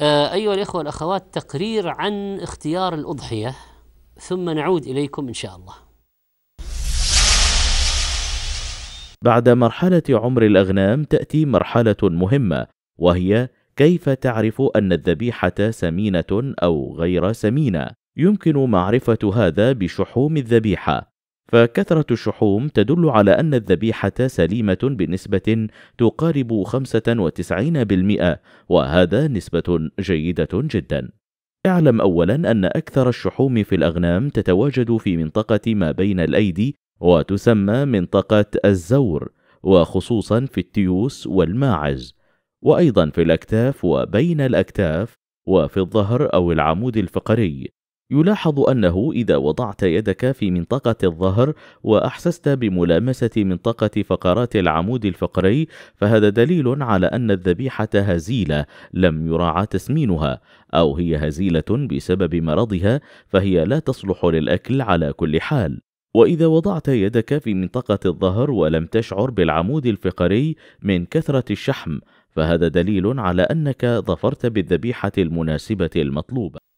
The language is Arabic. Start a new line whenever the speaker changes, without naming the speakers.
آه، أيها الإخوة والأخوات تقرير عن اختيار الأضحية ثم نعود إليكم إن شاء الله
بعد مرحلة عمر الأغنام تأتي مرحلة مهمة وهي كيف تعرف أن الذبيحة سمينة أو غير سمينة؟ يمكن معرفة هذا بشحوم الذبيحة، فكثرة الشحوم تدل على أن الذبيحة سليمة بنسبة تقارب 95% وهذا نسبة جيدة جدا. اعلم أولا أن أكثر الشحوم في الأغنام تتواجد في منطقة ما بين الأيدي وتسمى منطقة الزور وخصوصا في التيوس والماعز وأيضا في الأكتاف وبين الأكتاف وفي الظهر أو العمود الفقري يلاحظ أنه إذا وضعت يدك في منطقة الظهر وأحسست بملامسة منطقة فقرات العمود الفقري فهذا دليل على أن الذبيحة هزيلة لم يراعى تسمينها أو هي هزيلة بسبب مرضها فهي لا تصلح للأكل على كل حال. وإذا وضعت يدك في منطقة الظهر ولم تشعر بالعمود الفقري من كثرة الشحم فهذا دليل على أنك ظفرت بالذبيحة المناسبة المطلوبة.